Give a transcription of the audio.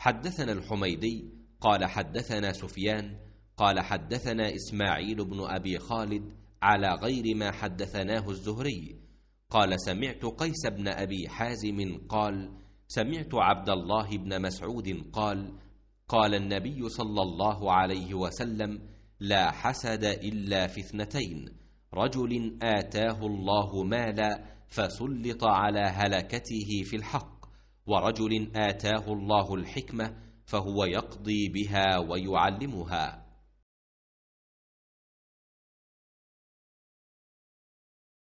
حدثنا الحميدي قال حدثنا سفيان قال حدثنا إسماعيل بن أبي خالد على غير ما حدثناه الزهري. قال سمعت قيس بن أبي حازم قال سمعت عبد الله بن مسعود قال قال النبي صلى الله عليه وسلم لا حسد إلا في اثنتين رجل آتاه الله مالا فسلط على هلكته في الحق. ورجل آتاه الله الحكمة فهو يقضي بها ويعلمها.